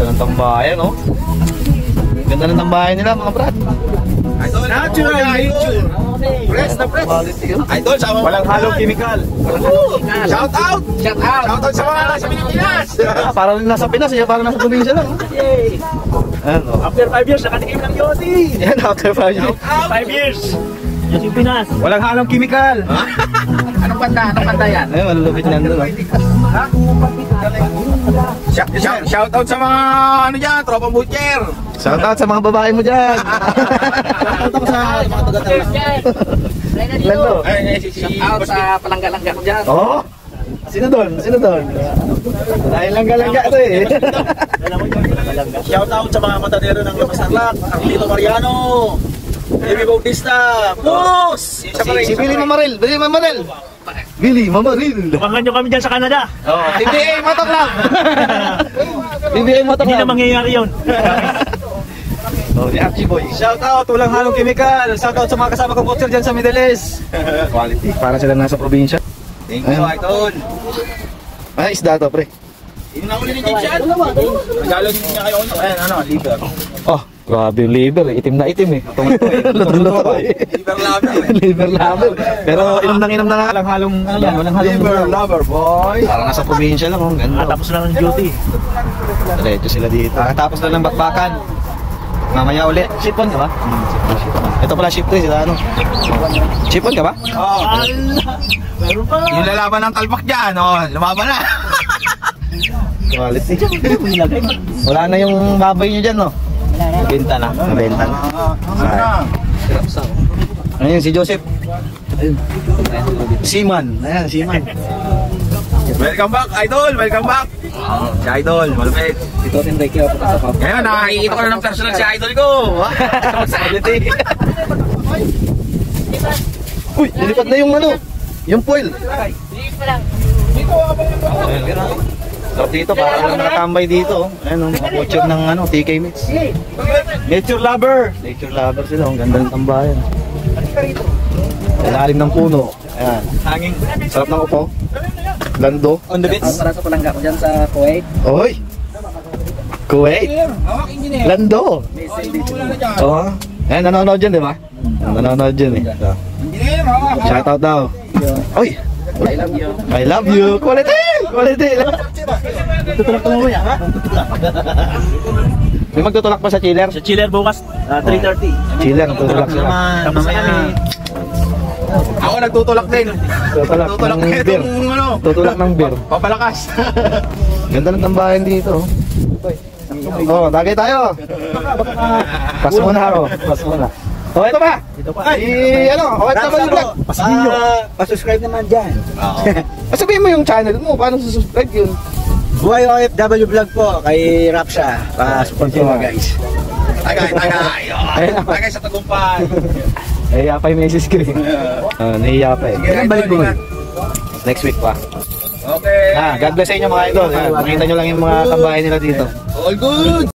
Ganda ng tambayan, oh. Ganda ng tambayan nila, mga brad. Natural nature. Press na press. Oh. Idol, sa mga... Walang halong chemical. Shout out! Shout out! Shout out sa mga nasa Pilipinas! Parang nasa Pinas, eh. Parang nasa probinsya lang. oh. Yay! Ayan, oh. After 5 years, nakatikim ng Yoti! Yan, after five years. 5 years! Yan yung Pinas. Walang halong chemical. Anong banda? Anong banda yan? Ayun, malulupit niyan doon, oh. Shout, shout, shout out sa mga ano dyan, tropang butcher. Shout out sa mga babae mo dyan. Shout out sa mga taga Lando. Shout out sa palangga-langga ko dyan. Oh. Sino doon? Sino doon? Dahil lang galangga to eh. Shout out sa mga matadero ng Lamas Tarlac, Arlito Mariano, Amy Bautista, Boss! Si, si Billy Mamaril. Billy Mamaril. Billy Mamaril. Tumangan nyo kami dyan sa Canada. Oh, PBA Moto Club. PBA Moto Hindi na mangyayari yun. Oh, si Archie Boy. Shout out, walang halong chemical. Shout out sa mga kasama kong butcher dyan sa Middle East. Quality. Para sila nasa probinsya. Thank you, Idol. Ay, isda to, pre. Yung nahuli ni yan. Regalo din niya kayo. Ayan, ano, liver. Oh, grabe yung liver. eh. Itim na itim eh. Tumato eh. Eh. Liver lover. liver lover. Pero inom nang inom na nga. Walang halong, ano yan, walang halong Liver lover, boy. Parang nasa probinsya lang. Oh, ganda. Tapos na ng duty. Diretso sila dito. Tapos na ng bakbakan. Mamaya ulit. Shipon ka ba? Ito pala ship to eh, sila ano. Shipon ka ba? Oh, Ala! Meron pa! yung lalaban ng talbak dyan, oh, lumaban na. Quality. Wala na yung baboy nyo dyan, no? Benta na. Nabenta na. Sayang. Ayun, si Joseph. Ayun. Seaman. Ayan, Seaman. Welcome back, Idol. Welcome back. Si Idol, malupit. Ito rin Ricky, ako pa. Ngayon, nakikita ko na ng personal si Idol ko. Quality. Uy, nilipat na yung ano, yung foil. So dito, parang lang nakatambay dito. oh. Ayan, oh, mga butcher ng ano, TK Mix. Nature lover! Nature lover sila, ang ganda ng tambayan. Ilalim ng puno. Ayan, Hanging sarap ng upo. Lando. on the beach. Para sa palangga ko dyan sa Kuwait. Oy! Kuwait! Lando! Oo. Ayan, nanonood dyan, di ba? Nanonood dyan eh. Shoutout daw. Oy! I love you. I love you! Quality! Quality! Tutulak mo ha? May magtutulak pa sa chiller? Sa chiller bukas, ah, 3.30. Chiller, tutulak sila. Tapos kami. Ako nagtutulak din. Tutulak Tutulak ng beer. ano. Tutulak ng beer. Papalakas. Ganda ng tambayan dito. Oh, tagay tayo. Pas muna ako. Pas muna. Oh, ito pa. Ito pa. Si ano, OFW vlog. Pasinyo. pa-subscribe naman dyan. Ah, Sabihin mo yung channel mo, paano susubscribe yun? Buhay OFW vlog po kay Rapsha. Pa-support ko guys. Tagay, tagay. Na. Tagay sa tagumpay. Nahiya pa yung message ko eh. Uh, nahiya pa eh. Balik mo ingat. Next week pa. Okay. Ah, God bless sa inyo mga idol. Ah, Makita nyo lang yung mga tambahay nila dito. All good.